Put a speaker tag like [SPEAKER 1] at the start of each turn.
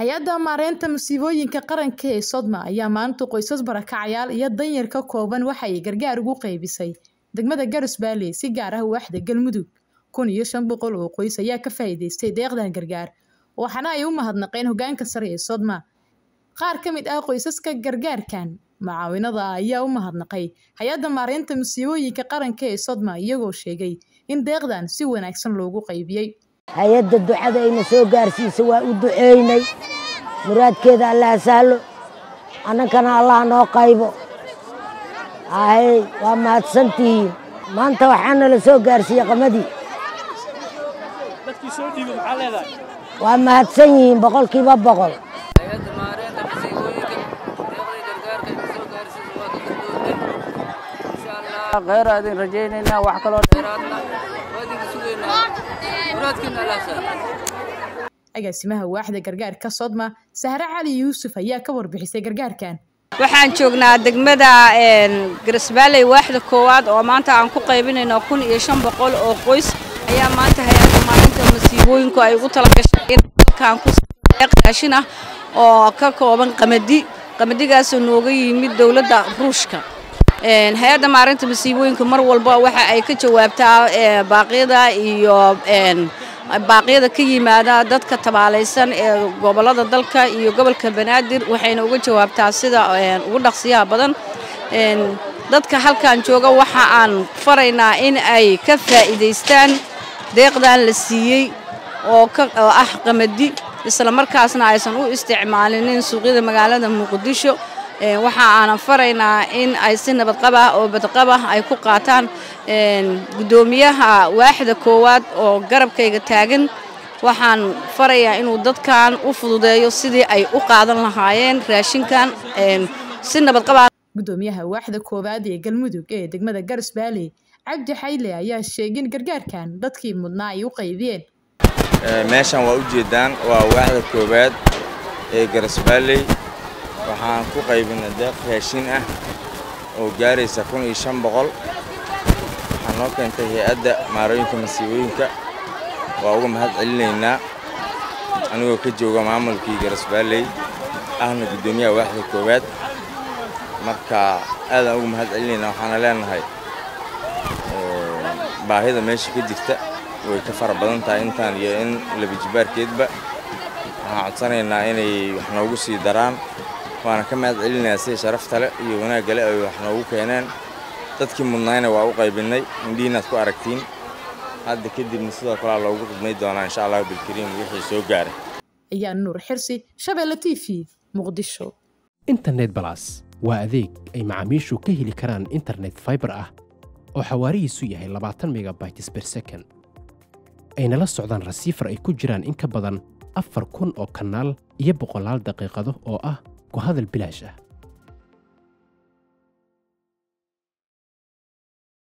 [SPEAKER 1] hay'adda maareynta masiibooyinka qaranka ee sodma ayaa maanta qoysas barakacayaal iyo danyar ka kooban waxa ay gargaar ugu qaybisay degmada garas baale si gaar ah waaxda galmudug. Kun iyo shan boqol oo qoys ayaa ka faa'iidaystay deeqdan gargaar waxaana ay u mahadnaqeen hogaanka sare ee sodma. Qaar ka mid ah qoysaska gargaarkan macaawinada ayaa u mahadnaqay hay'adda maareynta masiibooyinka qaranka ee sodma iyagoo sheegay in deeqdan si wanaagsan loogu qaybiyey
[SPEAKER 2] hay'adda ducada ayna soo gaarsiisa waa u duceynay muraadkeeda allaha sahlo annankana allah noo qaybo ahey waa mahadsantihiin maanta waxaana la soo gaarsiiyey qamadii waa mahadsan yihiin boqolkiiba boqol
[SPEAKER 3] hay-adda maareynta masiibooyinka deeqday
[SPEAKER 1] agaasimaha waaxda gargaarka sodma sahre cali yuusuf ayaa ka warbixisay gargaarkan.
[SPEAKER 4] Waxaan joognaa degmada garisbaaley waaxda koowaad oo maanta aan ku qaybinayno kun iyo shan boqol oo qoys. Ayaa maanta hay'adda maalinta masiibooyinku ay ugu talagashay in dalkan ku raashin oo ka kooban qamadi. Qamadigaasoo nooga yimid dowladda ruushka. Hay'adda maarinta masiibooyinka mar walba waxa ay ka jawaabtaa baaqyada iyo baaqyada ka yimaada dadka tabaalaysan ee gobollada dalka iyo gobolka banaadir waxayna uga jawaabtaa sida ugu dhaqsiyaha badan. Dadka halkan jooga waxa aan faraynaa in ay ka faa'iidaystaan deeqdan la siiyey oo ah qamadi isla markaasna aysan u isticmaalinin suuqyada magaalada muqdisho waxa aanan faraynaa in ay si nabadqabah oo badqabah ay ku qaataan guddoomiyaha waaxda koowaad oo garabkayga taagan. Waxaan farayaa inuu dadkan u fududeeyo sidii ay u qaadan lahaayeen raashinkan si nabadqabah
[SPEAKER 1] guddoomiyaha waaxda koowaad ee galmudug ee degmada garas baale cabdi xayle ayaa sheegay in gargaarkan dadkii mudnaa ay u qaybiyeen
[SPEAKER 5] meeshan waa u jeedaan waa waaxda koowaad ee garasbaaley waxaan ku qaybinay deeq raashin ah oo gaaraysa kun iyo shan boqol. Waxaa noo keentay hay'adda maarooyinka masiibooyinka. Waa uga mahad celinaynaa. Anigoo ka jooga maamulkii garasbaaley ahna guddoomiyaha waaxda koowaad. Marka aadaan uga mahad celinaynaa waxaana leenahay baahida meesha ka jirta way ka fara badan tahay intaan iyo in labijibaarkeedba waxaan codsanaynaa inay wax noogu sii daraan waana ka mahad celinayaa sida sharafta leh iyo wanaagga leh ay wax noogu keeneen. Dadkii mudnayna waa u qaybinnay indhihiinaad ku aragtiin. Hadda kadibna sidoo kalea loogu qidmay doonaa insha allahu bilkariim wixii soo gaaray.
[SPEAKER 1] Ayaa nuur xirsi shabeelle t v muqdisho.
[SPEAKER 6] Internet balas waa adeeg ay macaamiishu ka heli karaan internet faibar ah oo xawaarihiisu yahay labaatan megabytes ber second. Ayna la socdaan rasiifar ay ku jiraan in ka badan afar kun oo kanaal iyo boqolaal daqiiqado oo ah ku hadal bilaash ah